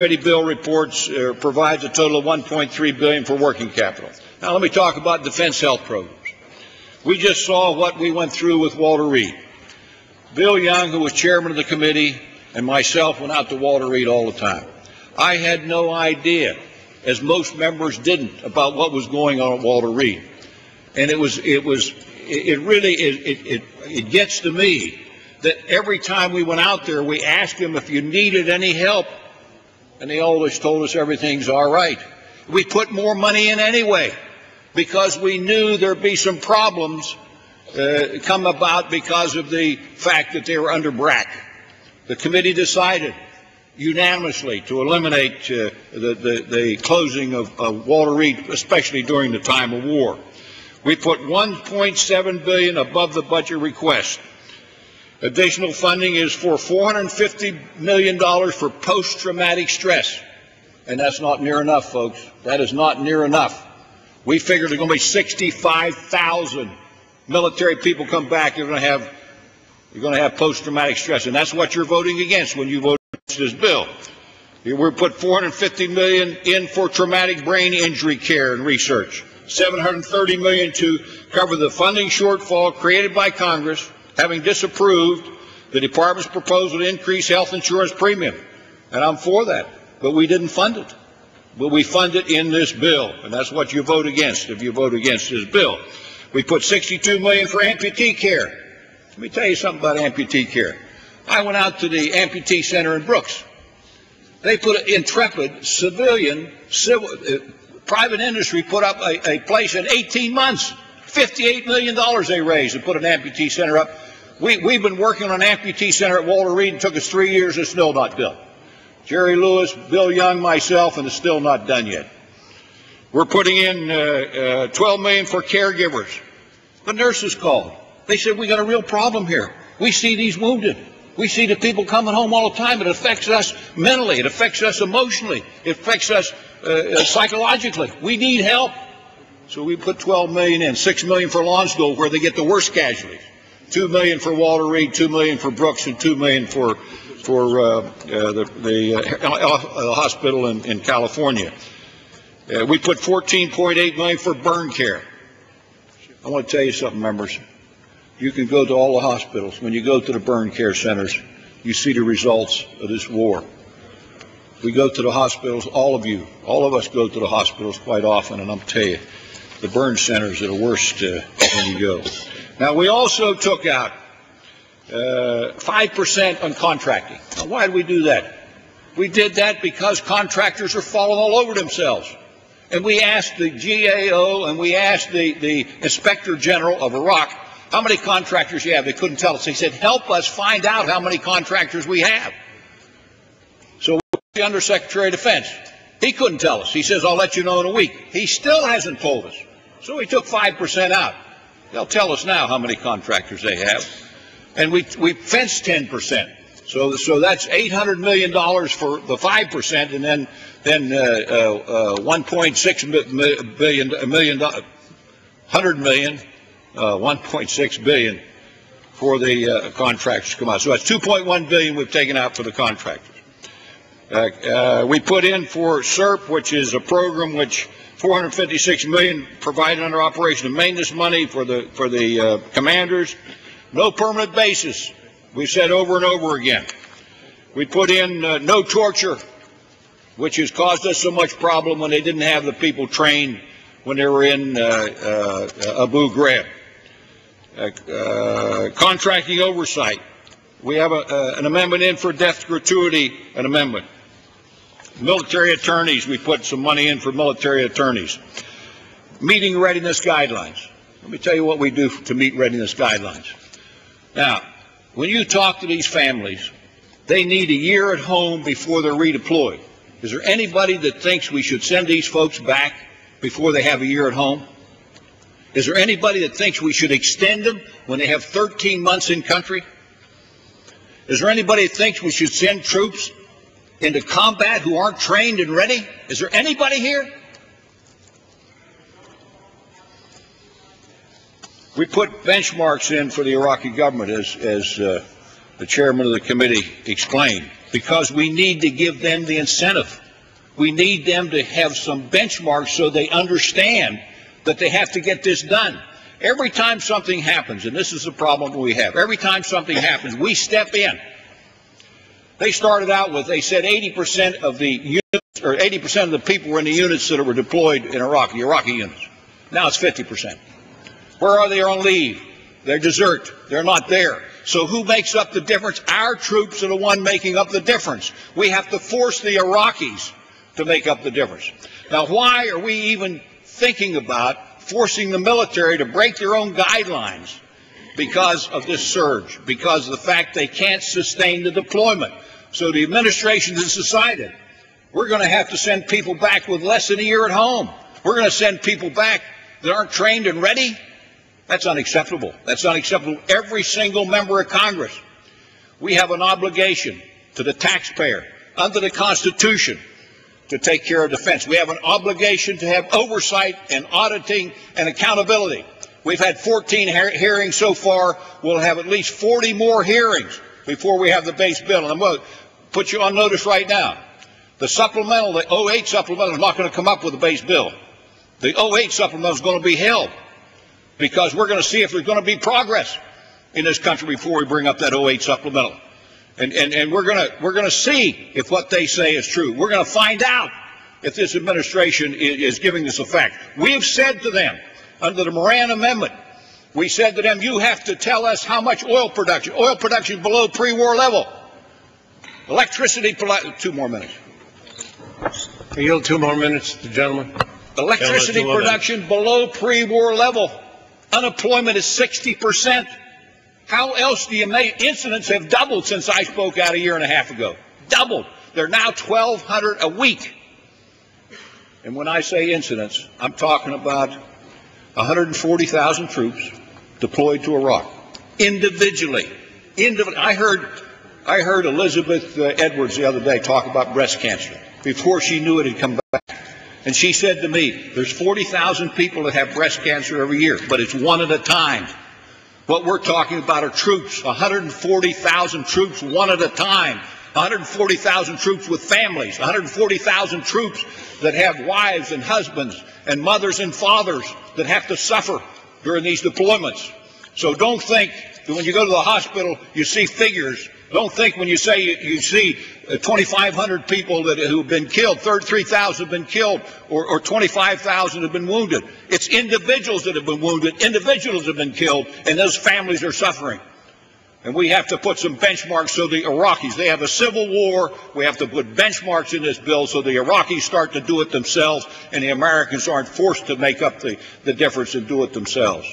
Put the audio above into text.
Committee bill reports uh, provides a total of 1.3 billion for working capital. Now let me talk about defense health programs. We just saw what we went through with Walter Reed. Bill Young, who was chairman of the committee, and myself went out to Walter Reed all the time. I had no idea, as most members didn't, about what was going on at Walter Reed. And it was, it was, it really, it, it, it gets to me that every time we went out there, we asked him if you needed any help, and they always told us everything's all right. We put more money in anyway because we knew there'd be some problems uh, come about because of the fact that they were under BRAC. The committee decided unanimously to eliminate uh, the, the, the, closing of, of Walter Reed, especially during the time of war. We put 1.7 billion above the budget request. Additional funding is for $450 million for post-traumatic stress. And that's not near enough, folks. That is not near enough. We figure there's going to be 65,000 military people come back. You're going to have you're going to have post-traumatic stress, and that's what you're voting against when you vote against this bill. We're put 450 million in for traumatic brain injury care and research. 730 million to cover the funding shortfall created by Congress, having disapproved the department's proposal to increase health insurance premium. And I'm for that, but we didn't fund it. But we fund it in this bill, and that's what you vote against if you vote against this bill. We put 62 million for amputee care. Let me tell you something about amputee care. I went out to the amputee center in Brooks. They put an intrepid civilian, civil, uh, private industry put up a, a place in 18 months. $58 million they raised to put an amputee center up. We, we've been working on an amputee center at Walter Reed. It took us three years. It's still not built. Jerry Lewis, Bill Young, myself, and it's still not done yet. We're putting in uh, uh, 12 million for caregivers. The nurses called. They said we got a real problem here. We see these wounded. We see the people coming home all the time. It affects us mentally. It affects us emotionally. It affects us uh, uh psychologically. We need help. So we put 12 million in, 6 million for Landstuhl where they get the worst casualties. 2 million for Walter Reed, 2 million for Brooks, and 2 million for for uh, uh, the, the uh, hospital in, in California. we put 14.8 million for burn care. I want to tell you something, members. You can go to all the hospitals. When you go to the burn care centers, you see the results of this war. We go to the hospitals, all of you, all of us go to the hospitals quite often, and I'm tell you, the burn centers are the worst uh, when you go. Now, we also took out uh, 5% on contracting. Now, why did we do that? We did that because contractors are falling all over themselves. And we asked the GAO and we asked the, the Inspector General of Iraq how many contractors you have. They couldn't tell us. They said, help us find out how many contractors we have. So we the Undersecretary of Defense, he couldn't tell us. He says, I'll let you know in a week. He still hasn't told us. So he took 5% out. They'll tell us now how many contractors they have and we we fenced 10 percent. So so that's 800 million dollars for the five percent, and then then uh, uh, uh, 1.6 billion a million hundred million, uh, 1.6 billion for the uh, contractors to come out. So that's 2.1 billion we've taken out for the contractors. Uh, we put in for CERP, which is a program which 456 million provided under operation and maintenance money for the for the commanders. No permanent basis. We've said over and over again. We put in uh, no torture, which has caused us so much problem when they didn't have the people trained when they were in uh, uh, Abu Ghraib. Uh, uh, contracting oversight. We have a, uh, an amendment in for death gratuity, an amendment. Military attorneys, we put some money in for military attorneys. Meeting readiness guidelines. Let me tell you what we do to meet readiness guidelines. Now, when you talk to these families, they need a year at home before they're redeployed. Is there anybody that thinks we should send these folks back before they have a year at home? Is there anybody that thinks we should extend them when they have 13 months in country? Is there anybody that thinks we should send troops into combat who aren't trained and ready? Is there anybody here? We put benchmarks in for the Iraqi government, as, as uh, the chairman of the committee explained. because we need to give them the incentive. We need them to have some benchmarks so they understand that they have to get this done. Every time something happens, and this is the problem we have, every time something happens, we step in. They started out with, they said 80% of the units, or 80% of the people were in the units that were deployed in Iraq, the Iraqi units. Now it's 50%. Where are they on leave? They're desert. They're not there. So who makes up the difference? Our troops are the one making up the difference. We have to force the Iraqis to make up the difference. Now, why are we even thinking about forcing the military to break their own guidelines because of this surge, because of the fact they can't sustain the deployment? So the administration has decided we're going to have to send people back with less than a year at home. We're going to send people back that aren't trained and ready. That's unacceptable. That's unacceptable. Every single member of Congress, we have an obligation to the taxpayer under the Constitution to take care of defense. We have an obligation to have oversight and auditing and accountability. We've had 14 hearings so far. We'll have at least 40 more hearings before we have the base bill. And I'm going to put you on notice right now. The supplemental, the 08 supplemental is not going to come up with the base bill. The 08 supplemental is going to be held because we're going to see if there's going to be progress in this country before we bring up that 08 supplemental. And, and, and we're going to we're gonna see if what they say is true. We're going to find out if this administration is, is giving this effect. We've said to them, under the Moran Amendment, we said to them, you have to tell us how much oil production, oil production below pre-war level. Electricity, two more minutes. I yield two more minutes to the gentleman. Electricity production below pre-war level. Unemployment is 60 percent. How else do you make incidents have doubled since I spoke out a year and a half ago? Doubled. They're now 1,200 a week. And when I say incidents, I'm talking about 140,000 troops deployed to Iraq individually. Indiv- I heard, I heard Elizabeth uh, Edwards the other day talk about breast cancer before she knew it had come back. And she said to me, there's 40,000 people that have breast cancer every year, but it's one at a time. What we're talking about are troops, 140,000 troops, one at a time. 140,000 troops with families, 140,000 troops that have wives and husbands and mothers and fathers that have to suffer during these deployments. So don't think that when you go to the hospital, you see figures don't think when you say you, you see uh, 2,500 people that who have been killed, 3,000 have been killed, or, or 25,000 have been wounded. It's individuals that have been wounded, individuals have been killed, and those families are suffering. And we have to put some benchmarks so the Iraqis, they have a civil war. We have to put benchmarks in this bill so the Iraqis start to do it themselves and the Americans aren't forced to make up the, the difference and do it themselves.